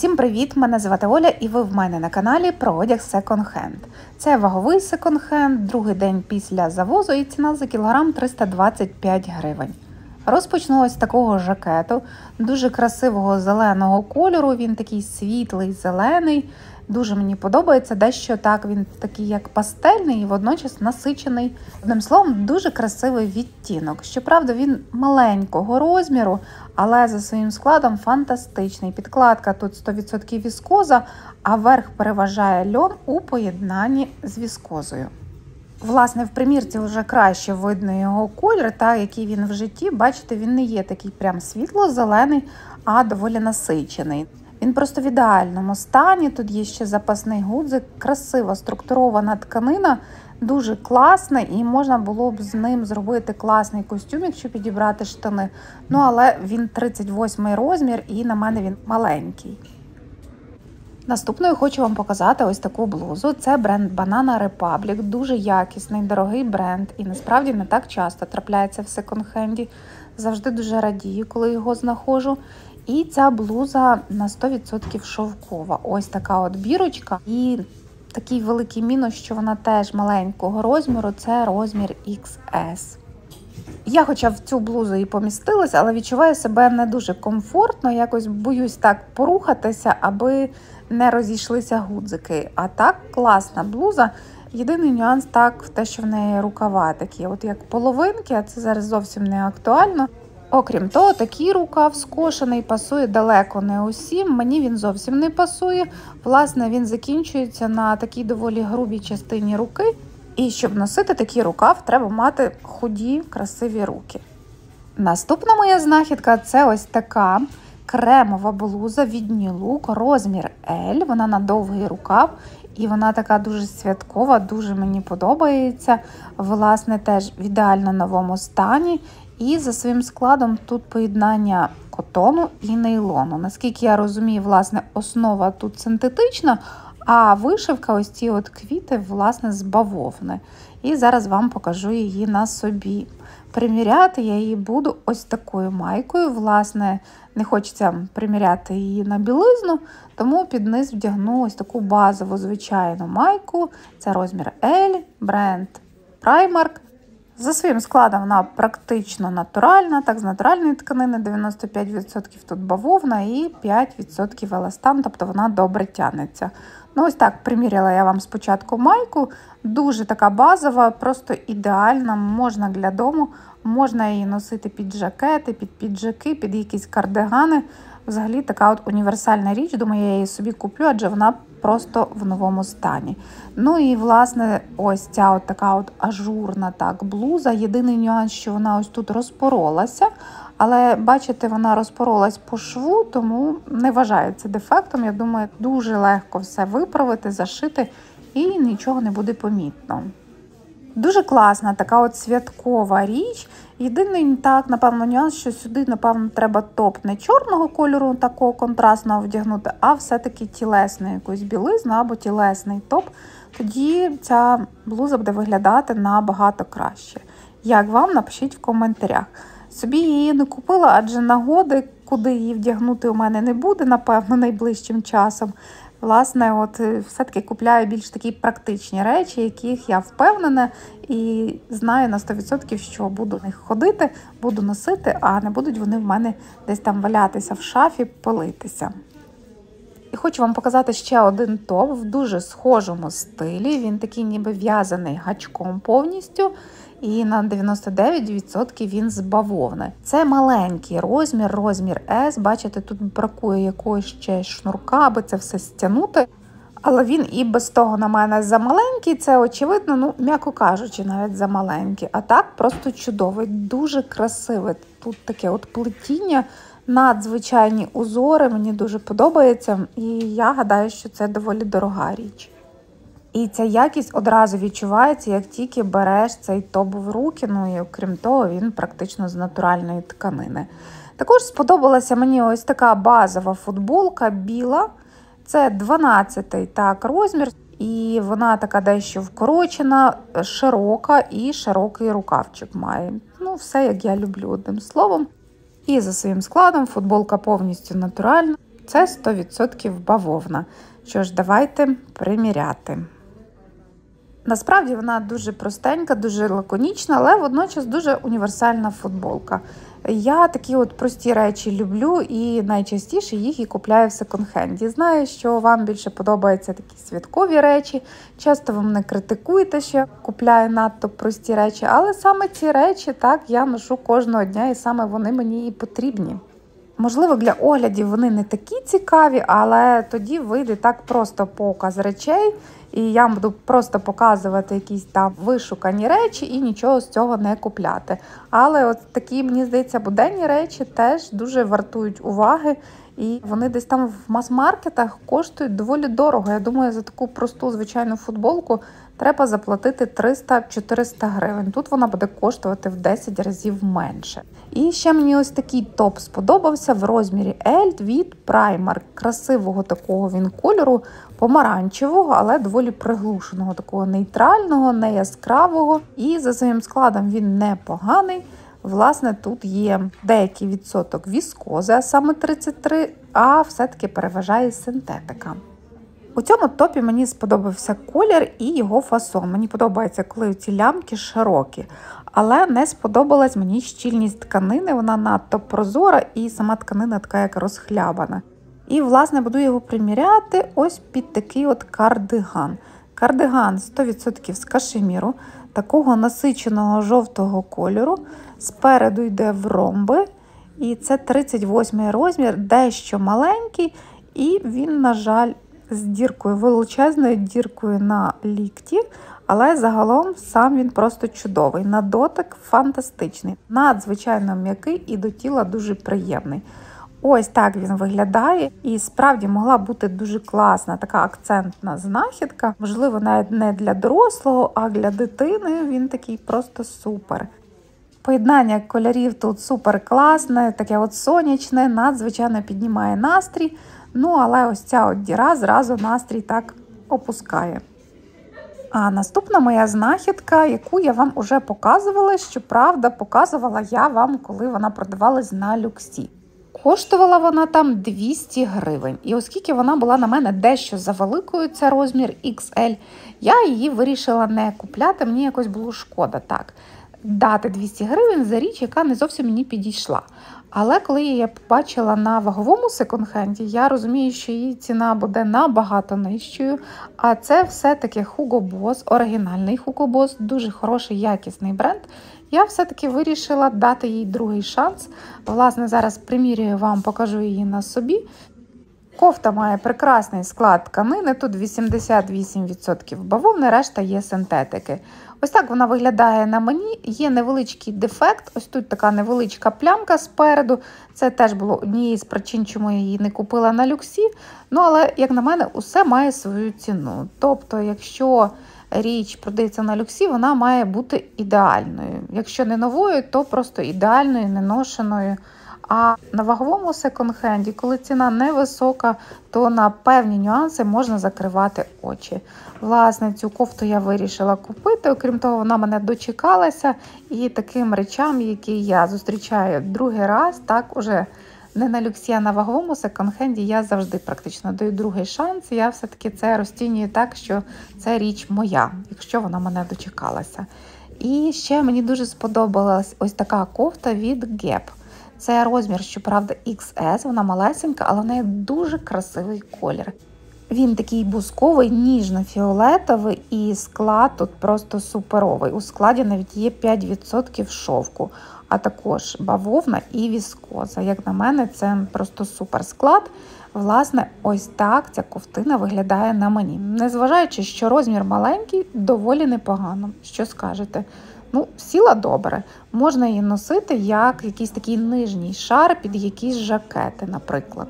Усім привіт! Мене звати Оля, і ви в мене на каналі про одяг Hand. Це ваговий секонд-хенд, другий день після завозу і ціна за кілограм 325 гривень. Розпочну ось з такого жакету, дуже красивого зеленого кольору. Він такий світлий, зелений. Дуже мені подобається, дещо так він такий як пастельний і водночас насичений. Одним словом, дуже красивий відтінок. Щоправда, він маленького розміру, але за своїм складом фантастичний. Підкладка тут 100% віскоза, а верх переважає льон у поєднанні з віскозою. Власне, в примірці вже краще видно його колір, та який він в житті. Бачите, він не є такий прям світло-зелений, а доволі насичений. Він просто в ідеальному стані. Тут є ще запасний гудзик, красиво структурована тканина, дуже класна, і можна було б з ним зробити класний костюм, якщо підібрати штани. Ну, але він 38 розмір, і на мене він маленький. Наступною хочу вам показати ось таку блузу. Це бренд Banana Republic, дуже якісний, дорогий бренд, і насправді не так часто трапляється в секонд-хенді. Завжди дуже радію, коли його знаходжу. І ця блуза на 100% шовкова. Ось така от бірочка. І такий великий мінус, що вона теж маленького розміру це розмір XS. Я, хоча в цю блузу і помістилася, але відчуваю себе не дуже комфортно, якось боюсь так порухатися, аби не розійшлися гудзики. А так класна блуза. Єдиний нюанс так те, що в неї рукава такі, от як половинки, а це зараз зовсім не актуально. Окрім того, такий рукав скошений пасує далеко не усім. Мені він зовсім не пасує. Власне, він закінчується на такій доволі грубій частині руки. І щоб носити такий рукав, треба мати худі, красиві руки. Наступна моя знахідка це ось така кремова блуза від Look, розмір L. Вона на довгий рукав. І вона така дуже святкова, дуже мені подобається. Власне, теж в ідеально новому стані. І за своїм складом тут поєднання котону і нейлону. Наскільки я розумію, власне, основа тут синтетична, а вишивка, ось ці от квіти, власне, з бавовни. І зараз вам покажу її на собі. Приміряти я її буду ось такою майкою. Власне, не хочеться приміряти її на білизну, тому під низ вдягну ось таку базову звичайну майку. Це розмір L, бренд Primark. За своїм складом вона практично натуральна, так з натуральної тканини 95% тут бавовна і 5% еластан, тобто вона добре тянеться. Ну, ось так приміряла я вам спочатку майку, дуже така базова, просто ідеальна, можна для дому, можна її носити під жакети, під піджаки, під якісь кардигани. Взагалі така от універсальна річ, думаю, я її собі куплю, адже вона просто в новому стані. Ну і, власне, ось ця от така от ажурна так блуза. Єдиний нюанс, що вона ось тут розпоролася. Але, бачите, вона розпоролась по шву, тому не вважаю це дефектом. Я думаю, дуже легко все виправити, зашити і нічого не буде помітно. Дуже класна така от святкова річ. Єдиний так, напевно, нюанс, що сюди, напевно, треба топ не чорного кольору, такого контрастного вдягнути, а все-таки тілесну якусь білизну або тілесний топ. Тоді ця блуза буде виглядати набагато краще. Як вам, напишіть в коментарях. Собі її не купила, адже нагоди, куди її вдягнути, у мене не буде, напевно, найближчим часом. Власне, от е, все-таки купляю більш такі практичні речі, яких я впевнена і знаю на 100%, що буду в них ходити, буду носити, а не будуть вони в мене десь там валятися в шафі, пилитися. І хочу вам показати ще один топ в дуже схожому стилі. Він такий ніби в'язаний гачком повністю. І на 99% він з бавовни. Це маленький розмір, розмір S. Бачите, тут бракує якогось ще шнурка, аби це все стягнути. Але він і без того на мене замаленький, це очевидно, ну, м'яко кажучи, навіть замаленький. А так просто чудовий, дуже красивий. Тут таке от плетіння, надзвичайні узори, мені дуже подобається. І я гадаю, що це доволі дорога річ. І ця якість одразу відчувається, як тільки береш цей топ в руки. Ну і окрім того, він практично з натуральної тканини. Також сподобалася мені ось така базова футболка біла. Це 12-й так розмір, і вона така дещо вкорочена, широка і широкий рукавчик має. Ну, все, як я люблю одним словом. І за своїм складом футболка повністю натуральна. це 100% бавовна. Що ж, давайте приміряти. Насправді вона дуже простенька, дуже лаконічна, але водночас дуже універсальна футболка. Я такі от прості речі люблю і найчастіше їх і купляю в секонд-хенді. Знаю, що вам більше подобаються такі святкові речі. Часто ви мене критикуєте, що я купляю надто прості речі, але саме ці речі так я ношу кожного дня, і саме вони мені і потрібні. Можливо, для оглядів вони не такі цікаві, але тоді вийде так просто показ речей, і я буду просто показувати якісь там вишукані речі і нічого з цього не купляти. Але от такі, мені здається, буденні речі теж дуже вартують уваги. І вони десь там в мас-маркетах коштують доволі дорого. Я думаю, за таку просту звичайну футболку треба заплатити 300-400 гривень. Тут вона буде коштувати в 10 разів менше. І ще мені ось такий топ сподобався в розмірі L від Primark. Красивого такого він кольору, помаранчевого, але доволі приглушеного, такого нейтрального, не яскравого. І за своїм складом він непоганий. Власне, тут є деякий відсоток віскози, а саме 33, а все-таки переважає синтетика. У цьому топі мені сподобався колір і його фасон. Мені подобається, коли ці лямки широкі, але не сподобалась мені щільність тканини, вона надто прозора і сама тканина така як розхлябана. І, власне, буду його приміряти ось під такий от кардиган. Кардиган 100% з кашеміру, такого насиченого жовтого кольору. Спереду йде в ромби. І це 38 розмір, дещо маленький, і він, на жаль, з діркою, величезною діркою на лікті, але загалом сам він просто чудовий. На дотик фантастичний, надзвичайно м'який і до тіла дуже приємний. Ось так він виглядає, і справді могла бути дуже класна така акцентна знахідка. Можливо, навіть не для дорослого, а для дитини він такий просто супер. Поєднання кольорів тут супер класне, таке от сонячне, надзвичайно піднімає настрій. Ну, але ось ця от діра зразу настрій так опускає. А наступна моя знахідка, яку я вам уже показувала, щоправда, показувала я вам, коли вона продавалась на люксі. Коштувала вона там 200 гривень. І оскільки вона була на мене дещо завеликою, це розмір XL, я її вирішила не купляти, мені якось було шкода так. Дати 200 гривень за річ, яка не зовсім мені підійшла. Але коли я її побачила на ваговому секонд-хенді, я розумію, що її ціна буде набагато нижчою. А це все-таки Hugo Boss, оригінальний Hugo Boss, дуже хороший, якісний бренд. Я все-таки вирішила дати їй другий шанс. Власне, зараз примірюю вам, покажу її на собі. Кофта має прекрасний склад тканини, тут 88% бавовни, решта є синтетики. Ось так вона виглядає на мені. Є невеличкий дефект. Ось тут така невеличка плямка спереду. Це теж було однією з причин, чому я її не купила на люксі. Ну, але, як на мене, усе має свою ціну. Тобто, якщо річ продається на люксі, вона має бути ідеальною. Якщо не новою, то просто ідеальною, неношеною. А на ваговому секонд-хенді, коли ціна невисока, то на певні нюанси можна закривати очі. Власне, цю кофту я вирішила купити. Окрім того, вона мене дочекалася, і таким речам, які я зустрічаю другий раз, так уже не на люксі, а на ваговому секонд-хенді я завжди практично даю другий шанс. Я все-таки це розцінюю так, що це річ моя, якщо вона мене дочекалася. І ще мені дуже сподобалась ось така кофта від Gap. Це розмір, щоправда, XS, вона малесенька, але в неї дуже красивий колір. Він такий бусковий, ніжно-фіолетовий, і склад тут просто суперовий. У складі навіть є 5% шовку, а також бавовна і віскоза. Як на мене, це просто супер склад. Власне, ось так ця ковтина виглядає на мені. Незважаючи, що розмір маленький, доволі непогано. Що скажете? Ну, сіла добре. Можна її носити як якийсь такий нижній шар під якісь жакети, наприклад.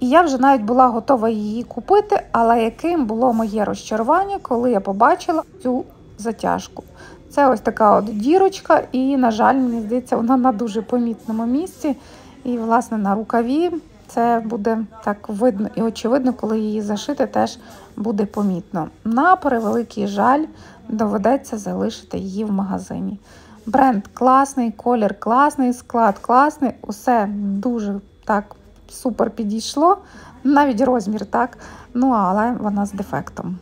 І я вже навіть була готова її купити, але яким було моє розчарування, коли я побачила цю затяжку. Це ось така от дірочка, і, на жаль, мені здається, вона на дуже помітному місці. І, власне, на рукаві це буде так видно і очевидно, коли її зашити, теж буде помітно. На превеликий жаль, доведеться залишити її в магазині. Бренд класний, колір класний, склад класний, усе дуже так супер підійшло, навіть розмір, так. Ну, але вона з дефектом.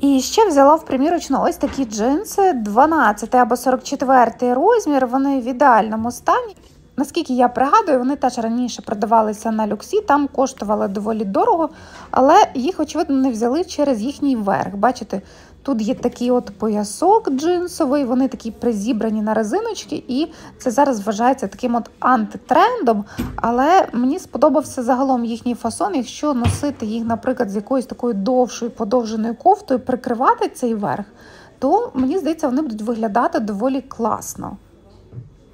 І ще взяла в примірочну ось такі джинси 12 або 44 розмір. Вони в ідеальному стані. Наскільки я пригадую, вони теж раніше продавалися на люксі, там коштували доволі дорого, але їх, очевидно, не взяли через їхній верх. Бачите, тут є такий от поясок джинсовий, вони такі призібрані на резиночки, і це зараз вважається таким от антитрендом. Але мені сподобався загалом їхній фасон, якщо носити їх, наприклад, з якоюсь такою довшою подовженою кофтою, прикривати цей верх, то мені здається, вони будуть виглядати доволі класно.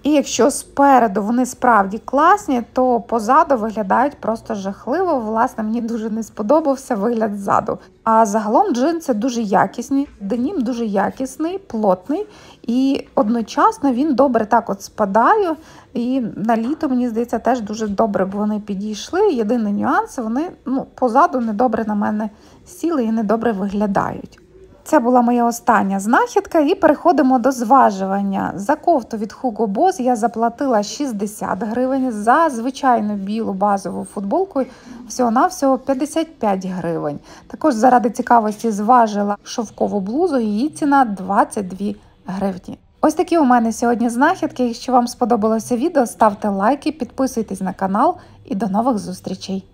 І якщо спереду вони справді класні, то позаду виглядають просто жахливо. Власне, мені дуже не сподобався вигляд ззаду. А загалом джинси дуже якісні, денім дуже якісний, плотний, і одночасно він добре так от спадає. І на літо, мені здається, теж дуже добре б вони підійшли. Єдиний нюанс, вони ну, позаду недобре на мене сіли і недобре виглядають. Це була моя остання знахідка, і переходимо до зважування. За кофту від Hugo Boss я заплатила 60 гривень, за звичайну білу базову футболку всього-навсього 55 гривень. Також заради цікавості зважила шовкову блузу, її ціна 22 гривні. Ось такі у мене сьогодні знахідки. Якщо вам сподобалося відео, ставте лайки, підписуйтесь на канал і до нових зустрічей!